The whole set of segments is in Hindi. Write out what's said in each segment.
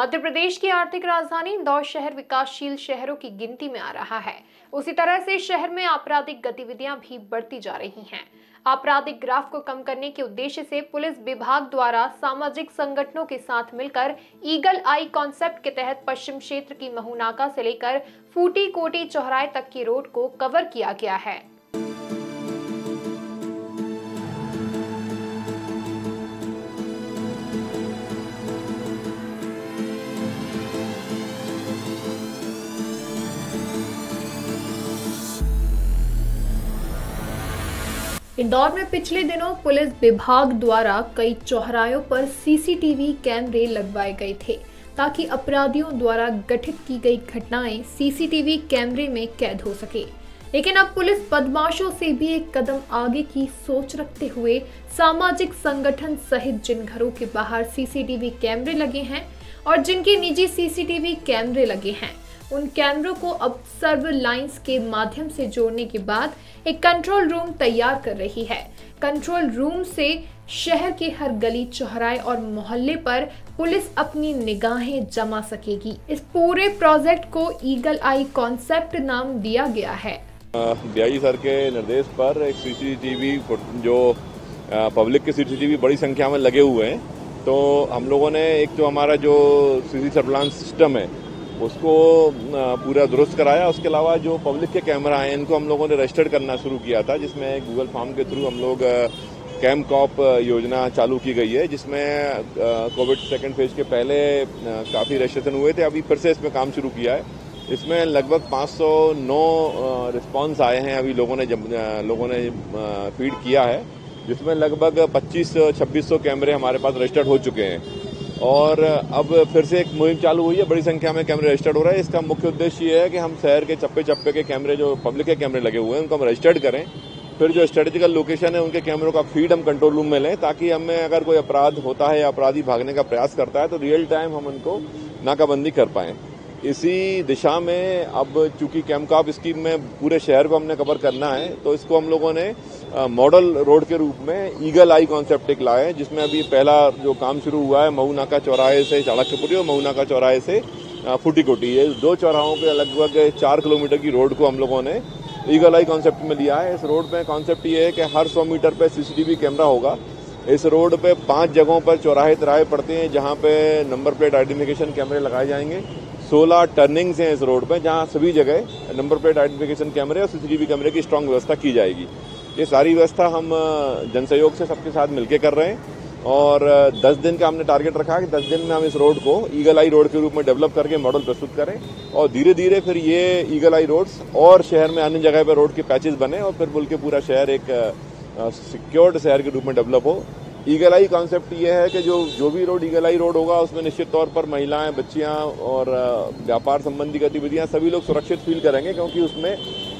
मध्य प्रदेश की आर्थिक राजधानी इंदौर शहर विकासशील शहरों की गिनती में आ रहा है। उसी तरह से शहर में आपराधिक गतिविधियाँ भी बढ़ती जा रही हैं। आपराधिक ग्राफ को कम करने के उद्देश्य से पुलिस विभाग द्वारा सामाजिक संगठनों के साथ मिलकर ईगल आई कॉन्सेप्ट के तहत पश्चिम क्षेत्र की महुनाका से लेकर फूटी कोटी चौराहे तक की रोड को कवर किया गया है। इंदौर में पिछले दिनों पुलिस विभाग द्वारा कई चौराहों पर सीसीटीवी कैमरे लगवाए गए थे, ताकि अपराधियों द्वारा गठित की गई घटनाएँ सीसीटीवी कैमरे में कैद हो सके। लेकिन अब पुलिस बदमाशों से भी एक कदम आगे की सोच रखते हुए सामाजिक संगठन सहित जिन घरों के बाहर सीसीटीवी कैमरे लगे हैं और जिनके निजी सीसीटीवी कैमरे लगे हैं उन कैमरों को अब सर्वर लाइंस के माध्यम से जोड़ने के बाद एक कंट्रोल रूम तैयार कर रही है। कंट्रोल रूम से शहर के हर गली, चौराहे और मोहल्ले पर पुलिस अपनी निगाहें जमा सकेगी। इस पूरे प्रोजेक्ट को ईगल आई कॉन्सेप्ट नाम दिया गया है। बीआई सर के निर्देश पर एक सीसीटीवी जो पब्लिक के सीसीटीवी बड़ी संख्या में लगे हुए हैं। तो हम लोगों ने एक तो हमारा जो सीसी सर्विलांस सिस्टम है उसको पूरा दुरुस्त कराया। उसके अलावा जो पब्लिक के कैमरा हैं, इनको हम लोगों ने रजिस्टर्ड करना शुरू किया था, जिसमें गूगल फॉर्म के थ्रू हम लोग कैम कॉप योजना चालू की गई है, जिसमें कोविड सेकेंड फ़ेज़ के पहले काफ़ी रजिस्ट्रेशन हुए थे। अभी फिर से इसमें काम शुरू किया है। इसमें लगभग 509 रिस्पांस आए हैं अभी लोगों ने जब लोगों ने फ़ीड किया है, जिसमें लगभग 25-2600 कैमरे हमारे पास रजिस्टर्ड हो चुके हैं। और अब फिर से एक मुहिम चालू हुई है, बड़ी संख्या में कैमरे रजिस्टर्ड हो रहे हैं। इसका मुख्य उद्देश्य ये है कि हम शहर के चप्पे चप्पे के कैमरे, जो पब्लिक के कैमरे लगे हुए हैं, उनको हम रजिस्टर्ड करें। फिर जो स्ट्रेटेजिकल लोकेशन है, उनके कैमरों का फ़ीड हम कंट्रोल रूम में लें, ताकि हमें अगर कोई अपराध होता है या अपराधी भागने का प्रयास करता है तो रियल टाइम हम उनको नाकाबंदी कर पाएँ। इसी दिशा में अब चूँकि कैमकाप स्कीम में पूरे शहर को हमने कवर करना है तो इसको हम लोगों ने मॉडल रोड के रूप में ईगल आई कॉन्सेप्ट एक लाए जिसमें अभी पहला जो काम शुरू हुआ है, मऊ नाका चौराहे से चाणक्यपुरी और मऊ नाका चौराहे से फूटी कोटी ये दो चौराहों के लगभग चार किलोमीटर की रोड को हम लोगों ने ईगल आई कॉन्सेप्ट में लिया है। इस रोड में कॉन्सेप्ट ये है कि हर सौ मीटर पे सीसीटीवी कैमरा होगा। इस रोड पे पाँच जगहों पर चौराहे तिराहे पड़ते हैं, जहाँ पे नंबर प्लेट आइडेंटिफिकेशन कैमरे लगाए जाएँगे। सोलह टर्निंग्स हैं इस रोड पे, जहाँ सभी जगह नंबर प्लेट आइडेंटिफिकेशन कैमरे और सीसीटीवी कैमरे की स्ट्रांग व्यवस्था की जाएगी। ये सारी व्यवस्था हम जन सहयोग से सबके साथ मिलकर कर रहे हैं और 10 दिन का हमने टारगेट रखा है कि 10 दिन में हम इस रोड को ईगल आई रोड के रूप में डेवलप करके मॉडल प्रस्तुत करें और धीरे धीरे फिर ये ईगल आई रोड्स और शहर में अन्य जगह पर रोड के पैचेस बने और फिर बोल के पूरा शहर एक सिक्योर्ड शहर के रूप में डेवलप हो। ईगल आई कॉन्सेप्ट ये है कि जो जो भी रोड ईगल आई रोड होगा, उसमें निश्चित तौर पर महिलाएँ, बच्चियाँ और व्यापार संबंधी गतिविधियाँ सभी लोग सुरक्षित फील करेंगे क्योंकि उसमें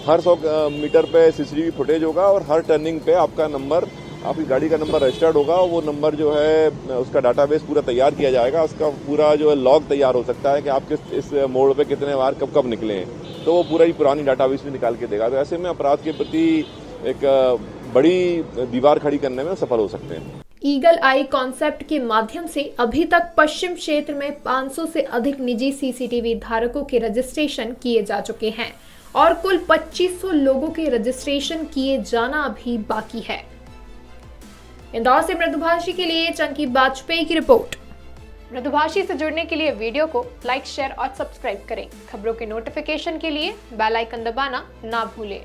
हर सौ मीटर पे सीसीटीवी फुटेज होगा और हर टर्निंग पे आपका नंबर आपकी गाड़ी का नंबर रजिस्टर्ड होगा वो नंबर जो है, उसका डाटाबेस पूरा तैयार किया जाएगा। उसका पूरा जो है लॉग तैयार हो सकता है कि आप किस, इस मोड़ पे कितने बार कब कब निकले हैं। तो वो पूरा ही पुरानी डाटाबेस भी निकाल के देगा। तो ऐसे में अपराध के प्रति एक बड़ी दीवार खड़ी करने में सफल हो सकते हैं। ईगल आई कॉन्सेप्ट के माध्यम से अभी तक पश्चिम क्षेत्र में 500 से अधिक निजी सीसीटीवी धारकों के रजिस्ट्रेशन किए जा चुके हैं और कुल 2500 लोगों के रजिस्ट्रेशन किए जाना अभी बाकी है। इंदौर से मृदुभाषी के लिए चंकी वाजपेयी की रिपोर्ट। मृदुभाषी से जुड़ने के लिए वीडियो को लाइक, शेयर और सब्सक्राइब करें। खबरों के नोटिफिकेशन के लिए बेल आइकन दबाना ना भूलें।